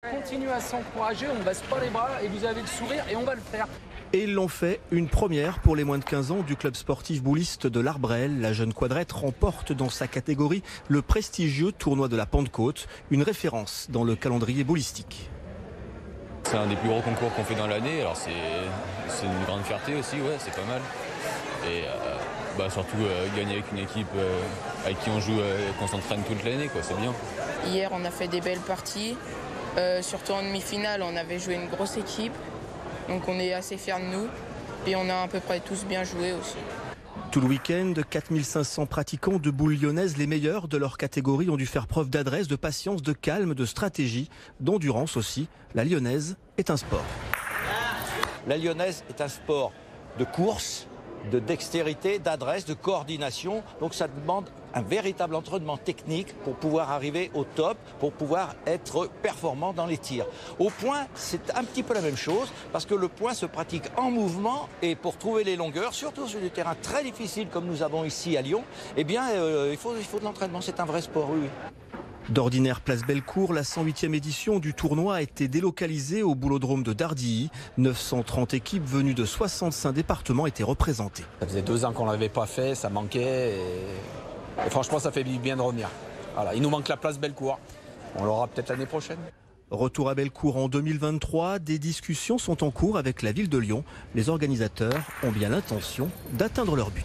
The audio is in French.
Continuez à s'encourager, on ne baisse pas les bras et vous avez le sourire et on va le faire. Et ils l'ont fait, une première pour les moins de 15 ans du club sportif bouliste de l'Arbrel. La jeune quadrette remporte dans sa catégorie le prestigieux tournoi de la Pentecôte, une référence dans le calendrier boulistique. C'est un des plus gros concours qu'on fait dans l'année, alors c'est une grande fierté aussi, ouais, c'est pas mal. Et euh, bah, surtout euh, gagner avec une équipe euh, avec qui on joue, qu'on s'entraîne toute l'année, quoi, c'est bien. Hier, on a fait des belles parties. Surtout en demi-finale, on avait joué une grosse équipe. Donc on est assez fiers de nous. Et on a à peu près tous bien joué aussi. Tout le week-end, 4500 pratiquants de boules lyonnaises, les meilleurs de leur catégorie, ont dû faire preuve d'adresse, de patience, de calme, de stratégie, d'endurance aussi. La lyonnaise est un sport. La lyonnaise est un sport de course, de dextérité, d'adresse, de coordination. Donc ça demande un véritable entraînement technique pour pouvoir arriver au top, pour pouvoir être performant dans les tirs. Au point, c'est un petit peu la même chose, parce que le point se pratique en mouvement et pour trouver les longueurs, surtout sur des terrains très difficiles comme nous avons ici à Lyon, eh bien, euh, il, faut, il faut de l'entraînement. C'est un vrai sport, oui. D'ordinaire place Bellecour, la 108e édition du tournoi a été délocalisée au boulodrome de Dardilly. 930 équipes venues de 65 départements étaient représentées. Ça faisait deux ans qu'on ne l'avait pas fait, ça manquait. Et... franchement, ça fait bien de revenir. Voilà, il nous manque la place Bellecour. On l'aura peut-être l'année prochaine. Retour à Bellecour en 2023, des discussions sont en cours avec la ville de Lyon. Les organisateurs ont bien l'intention d'atteindre leur but.